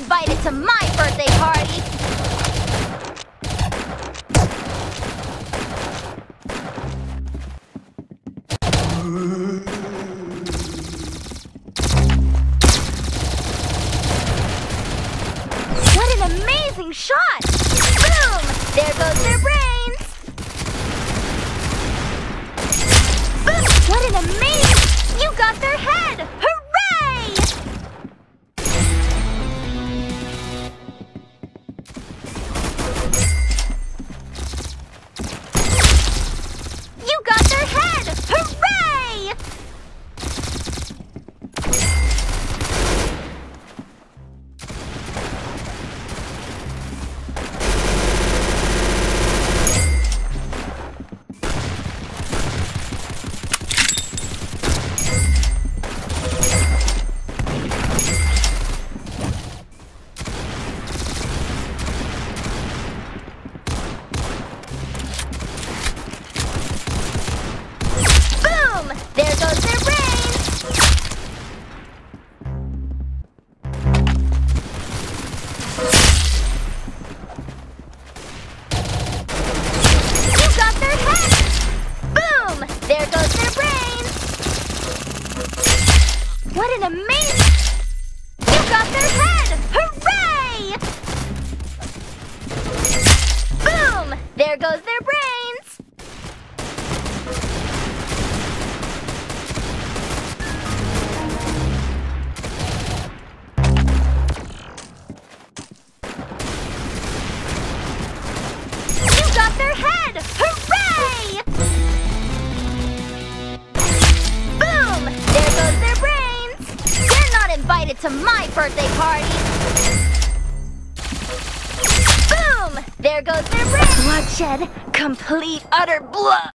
invited to my birthday party! What an amazing shot! What an amazing... You got their head! Hooray! Boom! There goes their brains! You got their head! Hooray! To my birthday party! Boom! There goes their brains! Bloodshed! Complete utter blood!